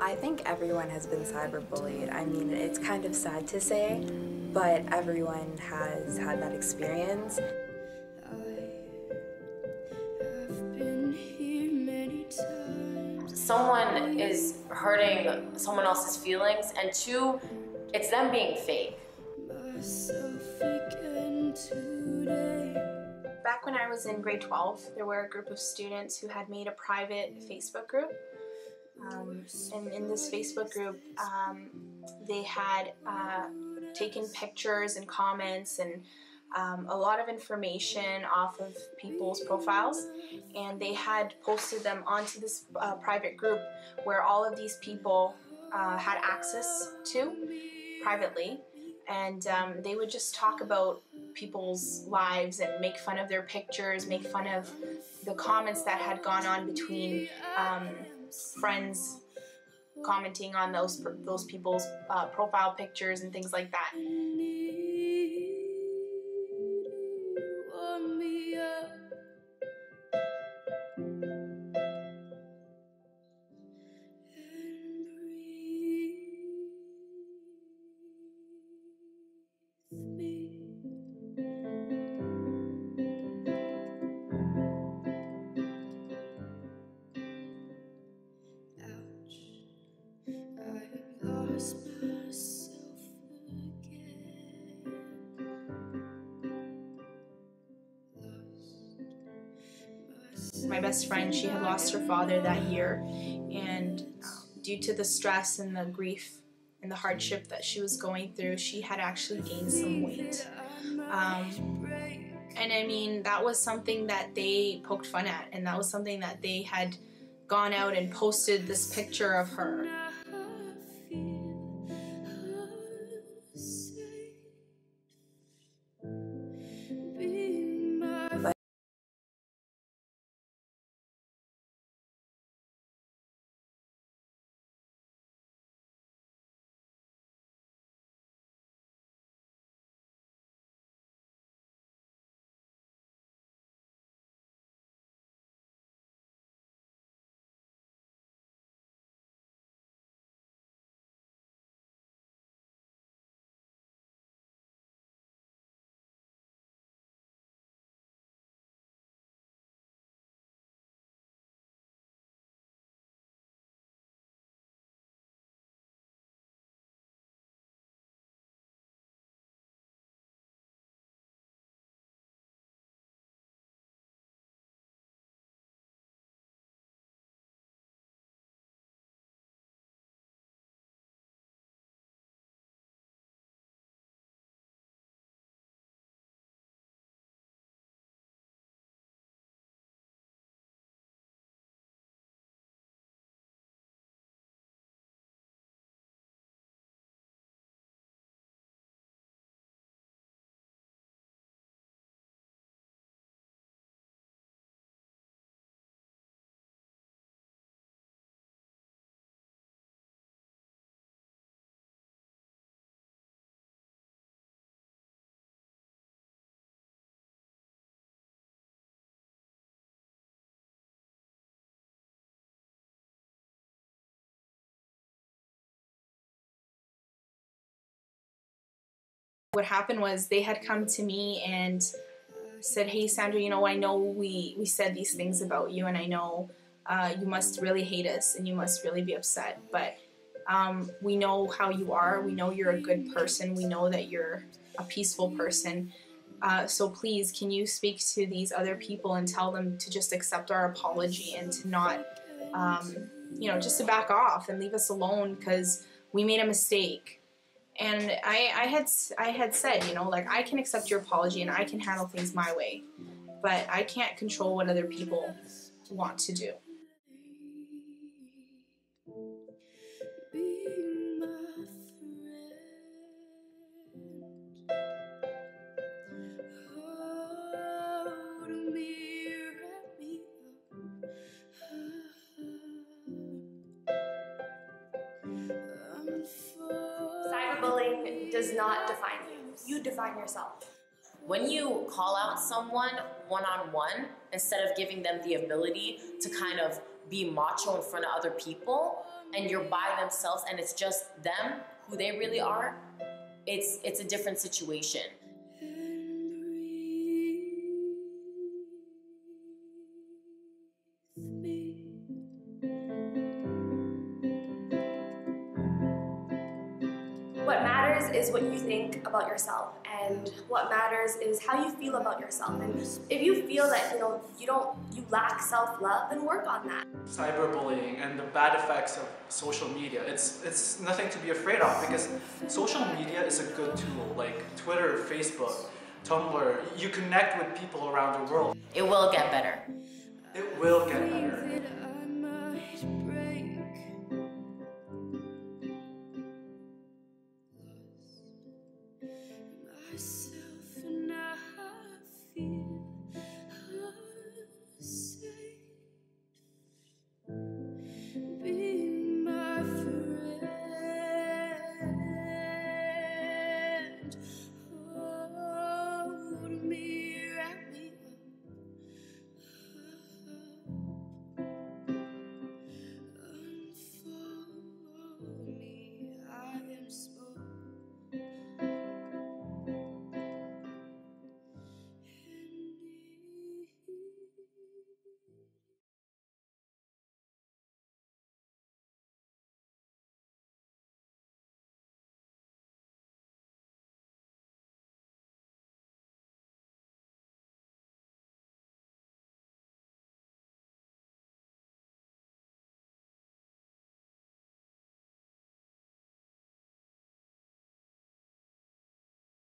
I think everyone has been cyberbullied. I mean, it's kind of sad to say, but everyone has had that experience. Someone is hurting someone else's feelings, and two, it's them being fake. Back when I was in grade 12, there were a group of students who had made a private Facebook group. Um, and in this Facebook group, um, they had uh, taken pictures and comments and um, a lot of information off of people's profiles, and they had posted them onto this uh, private group where all of these people uh, had access to privately, and um, they would just talk about people's lives and make fun of their pictures, make fun of the comments that had gone on between um, friends commenting on those those people's uh, profile pictures and things like that. My best friend, she had lost her father that year, and um, due to the stress and the grief and the hardship that she was going through, she had actually gained some weight. Um, and I mean, that was something that they poked fun at, and that was something that they had gone out and posted this picture of her. What happened was they had come to me and said, "Hey, Sandra, you know, I know we we said these things about you, and I know uh, you must really hate us and you must really be upset, but." Um, we know how you are. We know you're a good person. We know that you're a peaceful person. Uh, so please, can you speak to these other people and tell them to just accept our apology and to not, um, you know, just to back off and leave us alone because we made a mistake. And I, I had I had said, you know, like I can accept your apology and I can handle things my way, but I can't control what other people want to do. Does not define you. You define yourself. when you call out someone one on one, instead of giving them the ability to kind of be macho in front of other people, and you're by themselves and it's just them, who they really are, it's it's a different situation. Is what you think about yourself, and what matters is how you feel about yourself. And if you feel that you know you don't, you lack self-love, then work on that. Cyberbullying and the bad effects of social media. It's it's nothing to be afraid of because social media is a good tool. Like Twitter, Facebook, Tumblr. You connect with people around the world. It will get better. It will get better.